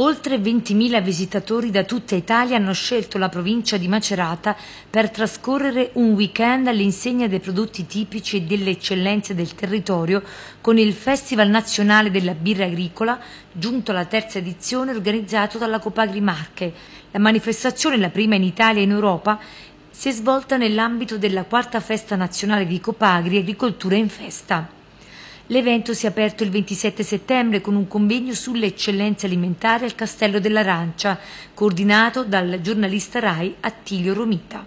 Oltre 20.000 visitatori da tutta Italia hanno scelto la provincia di Macerata per trascorrere un weekend all'insegna dei prodotti tipici e delle eccellenze del territorio con il Festival Nazionale della Birra Agricola, giunto alla terza edizione organizzato dalla Copagri Marche. La manifestazione, la prima in Italia e in Europa, si è svolta nell'ambito della quarta festa nazionale di Copagri Agricoltura in Festa. L'evento si è aperto il 27 settembre con un convegno sulle eccellenze alimentari al Castello dell'Arancia, coordinato dal giornalista RAI Attilio Romita.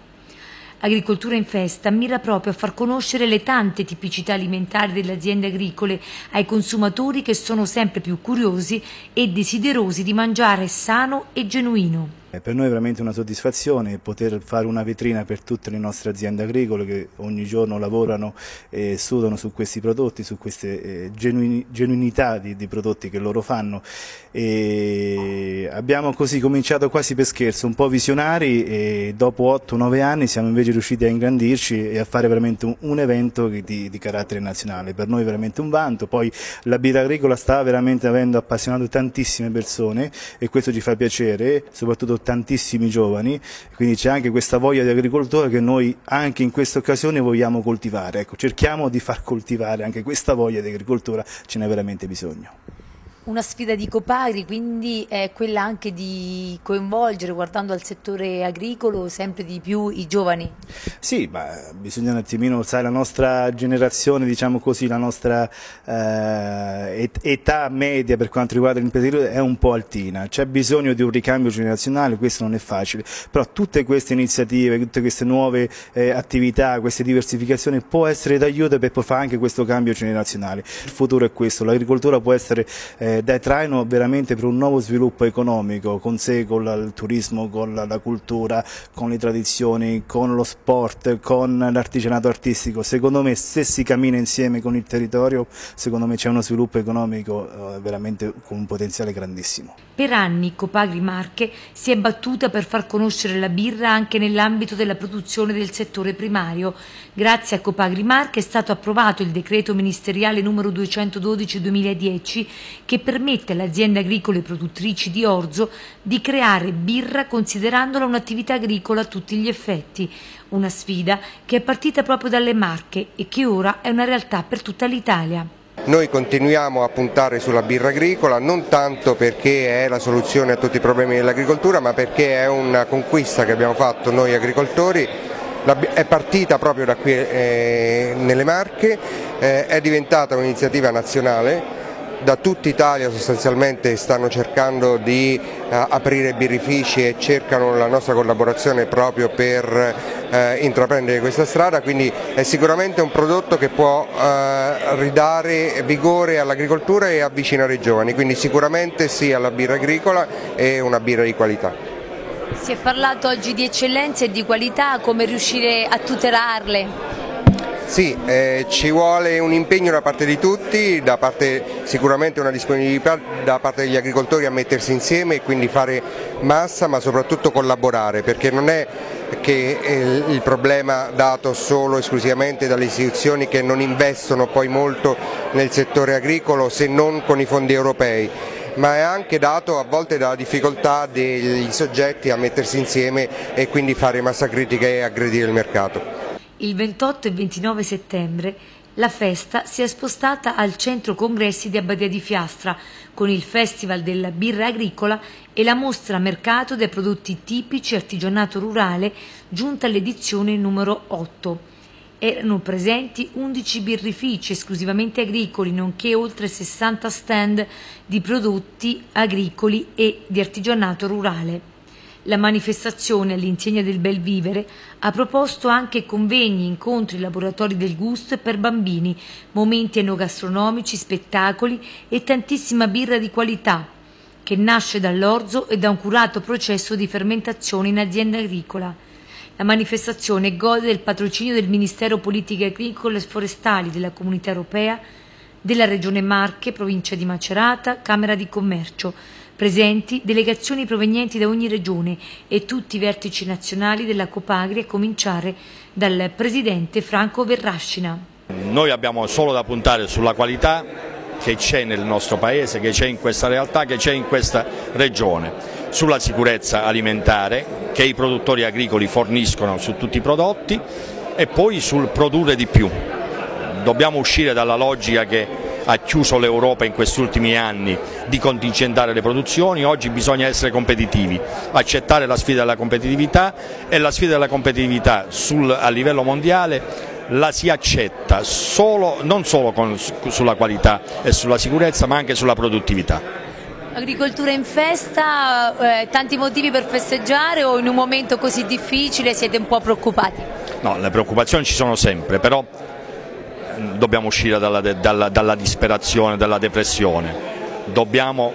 Agricoltura in Festa mira proprio a far conoscere le tante tipicità alimentari delle aziende agricole ai consumatori che sono sempre più curiosi e desiderosi di mangiare sano e genuino. Per noi è veramente una soddisfazione poter fare una vetrina per tutte le nostre aziende agricole che ogni giorno lavorano e sudano su questi prodotti, su queste eh, genuinità di, di, prodotti che loro fanno. E abbiamo così cominciato quasi per scherzo, un po' visionari e dopo 8-9 anni siamo invece riusciti a ingrandirci e a fare veramente un, un evento di, di, carattere nazionale. Per noi è veramente un vanto, poi la birra agricola sta veramente avendo appassionato tantissime persone e questo ci fa piacere, soprattutto tantissimi giovani, quindi c'è anche questa voglia di agricoltore che noi anche in questa occasione vogliamo coltivare. Ecco, cerchiamo di far coltivare anche questa voglia di agricoltura, ce n'è veramente bisogno. Una sfida di Copagri, quindi è quella anche di coinvolgere, guardando al settore agricolo, sempre di più i giovani? Sì, bisogna un attimino, sai, la nostra generazione, diciamo così, la nostra eh, età media per quanto riguarda l'impresa è un po' altina, c'è bisogno di un ricambio generazionale, questo non è facile, però tutte queste iniziative, tutte queste nuove eh, attività, queste diversificazioni può essere d'aiuto per poi fare anche questo cambio generazionale. Il futuro è questo, l'agricoltura può essere eh, eh, da traino veramente per un nuovo sviluppo economico, con sé, con il turismo, con la, cultura, con le tradizioni, con lo sport, con l'artigianato artistico. Secondo me se si cammina insieme con il territorio, secondo me c'è uno sviluppo economico eh, veramente con un potenziale grandissimo. Per anni Copagri Marche si è battuta per far conoscere la birra anche nell'ambito della produzione del settore primario. Grazie a Copagri Marche è stato approvato il decreto ministeriale numero 212-2010 che permette alle aziende agricole produttrici di orzo di creare birra considerandola un'attività agricola a tutti gli effetti, una sfida che è partita proprio dalle Marche e che ora è una realtà per tutta l'Italia. Noi continuiamo a puntare sulla birra agricola non tanto perché è la soluzione a tutti i problemi dell'agricoltura ma perché è una conquista che abbiamo fatto noi agricoltori è partita proprio da qui eh, nelle Marche, eh, è diventata un'iniziativa nazionale da tutta Italia sostanzialmente stanno cercando di eh, aprire birrifici e cercano la nostra collaborazione proprio per eh, intraprendere questa strada, quindi è sicuramente un prodotto che può eh, ridare vigore all'agricoltura e avvicinare i giovani, quindi sicuramente sì alla birra agricola e una birra di qualità. Si è parlato oggi di eccellenze e di qualità, come riuscire a tutelarle? Sì, eh, ci vuole un impegno da parte di tutti, parte, sicuramente una disponibilità da parte degli agricoltori a mettersi insieme e quindi fare massa ma soprattutto collaborare perché non è che eh, il problema dato solo esclusivamente dalle istituzioni che non investono poi molto nel settore agricolo se non con i fondi europei ma è anche dato a volte dalla difficoltà degli soggetti a mettersi insieme e quindi fare massa critica e aggredire il mercato. Il 28 e 29 settembre la festa si è spostata al centro congressi di Abbadia di Fiastra con il Festival della birra agricola e la mostra mercato dei prodotti tipici artigianato rurale giunta all'edizione numero 8. Erano presenti 11 birrifici esclusivamente agricoli, nonché oltre 60 stand di prodotti agricoli e di artigianato rurale. La manifestazione all'insegna del bel vivere ha proposto anche convegni, incontri, laboratori del gusto per bambini, momenti enogastronomici, spettacoli e tantissima birra di qualità, che nasce dall'orzo e da un curato processo di fermentazione in azienda agricola. La manifestazione gode del patrocinio del Ministero Politiche Agricole e Forestali della Comunità Europea, della Regione Marche, provincia di Macerata, Camera di Commercio, Presenti delegazioni provenienti da ogni regione e tutti i vertici nazionali della Copagri a cominciare dal presidente Franco Verrascina. Noi abbiamo solo da puntare sulla qualità che c'è nel nostro paese, che c'è in questa realtà, che c'è in questa regione, sulla sicurezza alimentare che i produttori agricoli forniscono su tutti i prodotti e poi sul produrre di più. Dobbiamo uscire dalla logica che ha chiuso l'Europa in questi ultimi anni di contingentare le produzioni, oggi bisogna essere competitivi, accettare la sfida della competitività e la sfida della competitività sul, a livello mondiale la si accetta solo, non solo con, sulla qualità e sulla sicurezza ma anche sulla produttività. Agricoltura in festa, eh, tanti motivi per festeggiare o in un momento così difficile siete un po' preoccupati? No, le preoccupazioni ci sono sempre, però dobbiamo uscire dalla, dalla, dalla disperazione, dalla depressione, dobbiamo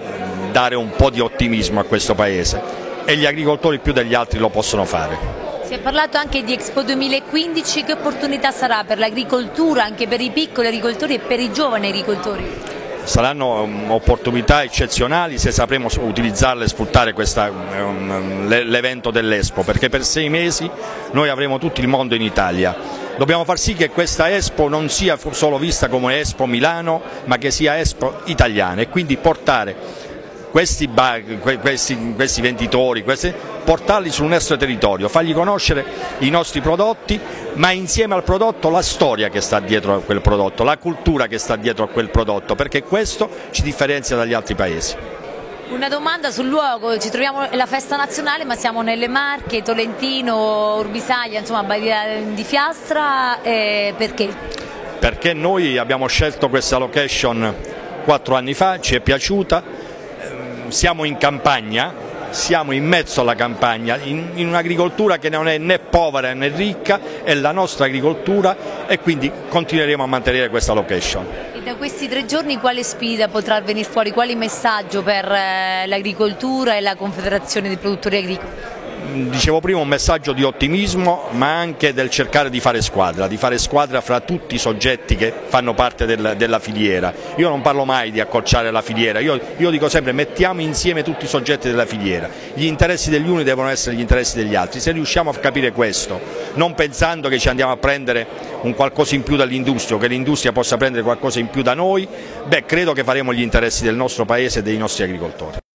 dare un po' di ottimismo a questo Paese e gli agricoltori più degli altri lo possono fare. Si è parlato anche di Expo 2015, che opportunità sarà per l'agricoltura, anche per i piccoli agricoltori e per i giovani agricoltori? Saranno um, opportunità eccezionali se sapremo utilizzarle e sfruttare um, l'evento dell'Expo, perché per sei mesi noi avremo tutto il mondo in Italia Dobbiamo far sì che questa Expo non sia solo vista come Expo Milano, ma che sia Expo italiana e quindi portare questi, bar, questi, questi venditori, questi, portarli sul nostro territorio, fargli conoscere i nostri prodotti, ma insieme al prodotto la storia che sta dietro a quel prodotto, la cultura che sta dietro a quel prodotto, perché questo ci differenzia dagli altri paesi. Una domanda sul luogo, ci troviamo alla festa nazionale ma siamo nelle Marche, Tolentino, Urbisaglia, insomma Badia di Fiastra, eh, perché? Perché noi abbiamo scelto questa location quattro anni fa, ci è piaciuta, ehm, siamo in campagna, siamo in mezzo alla campagna, in, in un'agricoltura che non è né povera né ricca, è la nostra agricoltura e quindi continueremo a mantenere questa location. Da questi tre giorni quale sfida potrà venire fuori, quale messaggio per eh, l'agricoltura e la Confederazione dei produttori agricoli? Dicevo prima, un messaggio di ottimismo ma anche del cercare di fare squadra, di fare squadra fra tutti i soggetti che fanno parte del, della filiera. Io non parlo mai di accorciare la filiera, io, io, dico sempre mettiamo insieme tutti i soggetti della filiera, gli interessi degli uni devono essere gli interessi degli altri, se riusciamo a capire questo, non pensando che ci andiamo a prendere un qualcosa in più dall'industria o che l'industria possa prendere qualcosa in più da noi, beh credo che faremo gli interessi del nostro Paese e dei nostri agricoltori.